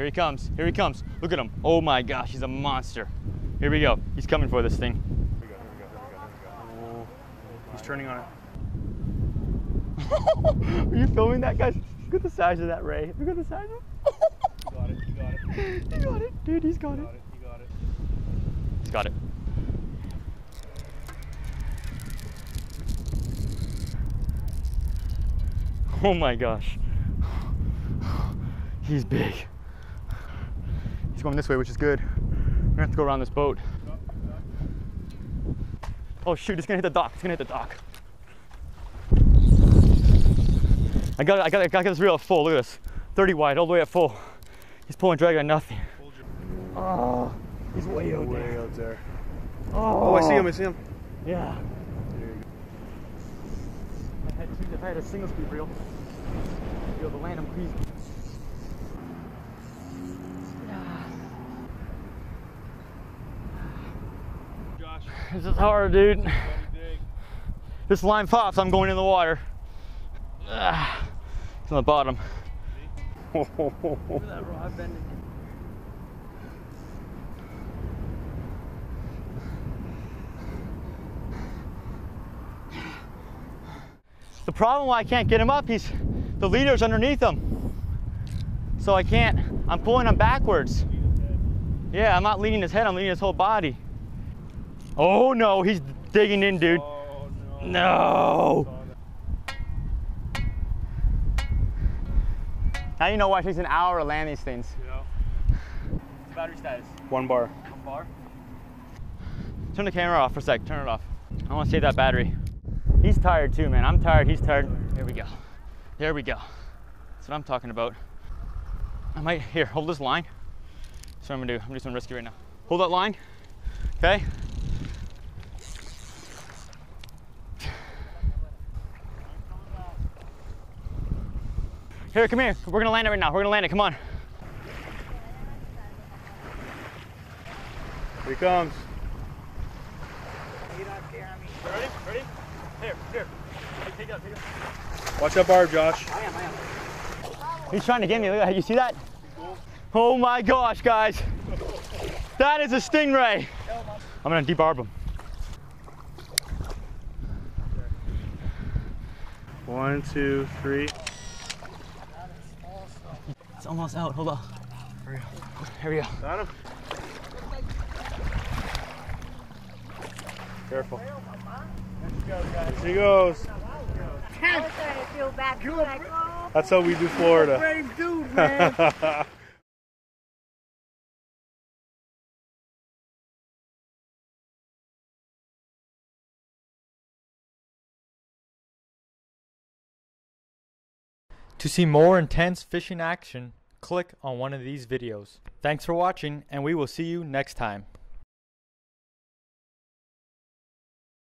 Here he comes. Here he comes. Look at him. Oh my gosh, he's a monster. Here we go. He's coming for this thing. Oh, he's turning on it. Are you filming that, guys? Look at the size of that ray. Look at the size of You got it. You got it. You got it. Dude, he's got it. got it. You got it. He's got it. Oh my gosh. He's big. He's going this way, which is good. We're gonna have to go around this boat. Oh shoot, it's gonna hit the dock. It's gonna hit the dock. I got, I got, I got this reel at full. Look at this. 30 wide, all the way at full. He's pulling drag on nothing. Oh, he's way out way there. out there. Oh, Oh, I see him. I see him. Yeah. There you If I had, two, if I had a single speed reel, I'd be able to land him easy. This is hard, dude. This line pops, I'm going in the water. Ah, it's on the bottom. That rod bending. The problem why I can't get him up, he's the leader's underneath him. So I can't, I'm pulling him backwards. Yeah, I'm not leaning his head, I'm leaning his whole body. Oh no, he's digging in, dude. Oh, no. No. Now you know why it takes an hour to land these things. Yeah. Battery status. One bar. One bar. Turn the camera off for a sec. Turn it off. I want to save that battery. He's tired too, man. I'm tired. He's tired. Here we go. There we go. That's what I'm talking about. I might here hold this line. That's what I'm gonna do. I'm gonna do something risky right now. Hold that line. Okay. Here, come here. We're gonna land it right now. We're gonna land it. Come on. Here he comes. Ready? Ready? Here, here. Take it up, take it up. Watch that barb, Josh. He's trying to get me. Look at that. You see that? Oh my gosh, guys. That is a stingray. I'm gonna debarb him. One, two, three. It's almost out. Hold on. Here we go. Got him. Careful. There she goes. I was trying to feel back. That's how we do Florida. To see more intense fishing action, click on one of these videos. Thanks for watching, and we will see you next time.